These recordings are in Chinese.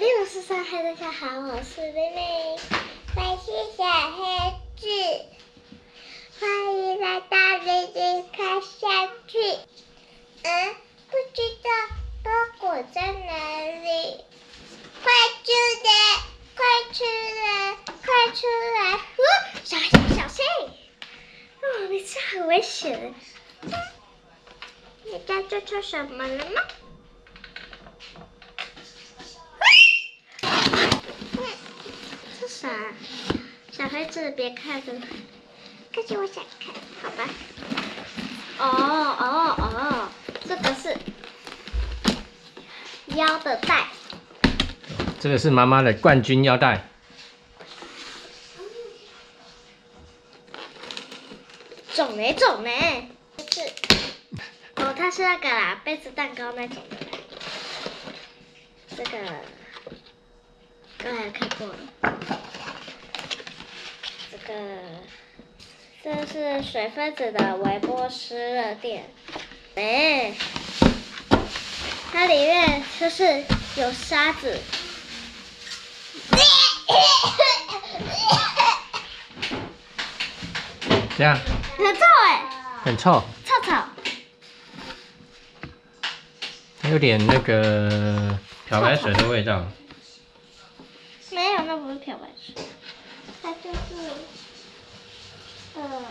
六十三黑大家好，我是妹妹，我是小黑子，欢迎来到妹妹看下去。嗯，不知道包裹在哪里？快出来！快出来！快出来！哦，小心小心！哦，你这很危险。你在做错什么了吗？小孩子别看了，可是我想看，好吧？哦哦哦，这个是腰的带，这个是妈妈的冠军腰带，肿没肿呢？是，哦，它是那个啦，杯子蛋糕那种的啦。这个刚才看过了。这个这是水分子的微波湿热垫，哎，它里面就是有沙子。这样很臭哎，很臭，臭臭。它有点那个漂白水的味道。没有，那不是漂白水，它就是，呃，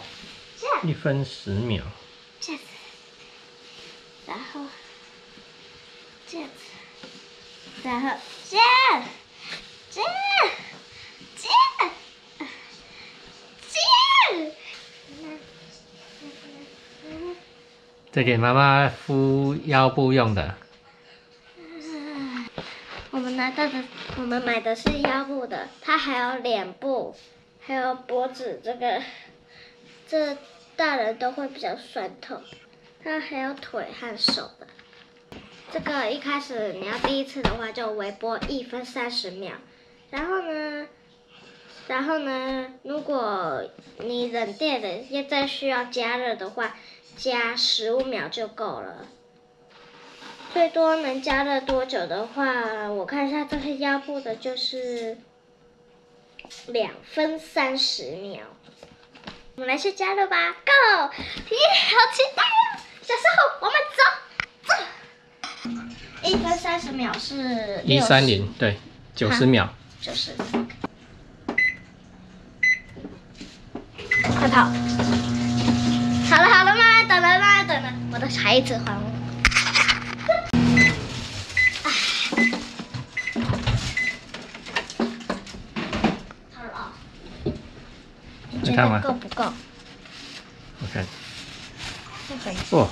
这样一分十秒，这样子，然后这样子，然后这样，这样，这样，这样。这给妈妈敷腰部用的。我们拿到的，我们买的是腰部的，它还有脸部，还有脖子这个，这大人都会比较酸痛。它还有腿和手的。这个一开始你要第一次的话就微波一分三十秒，然后呢，然后呢，如果你冷店的要再需要加热的话，加十五秒就够了。最多能加热多久的话，我看一下这个腰部的就是两分三十秒。我们来去加热吧，Go！咦，好期待哦！小时候我们走走。一分三十秒是一三零，对，九十秒。九十快跑！好了好了吗？等了吗？等了，我的孩子还我。好了啊，你看吗够不够？我看，不很哇，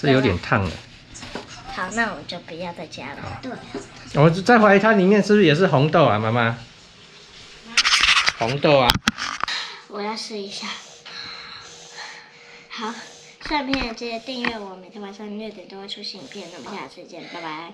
这有点烫了。好，那我们就不要再加了。对，我在怀疑它里面是不是也是红豆啊，妈妈？红豆啊，我要试一下。好，下面记得订阅我，每天晚上六点都会出新影片。那我们下次见，拜拜。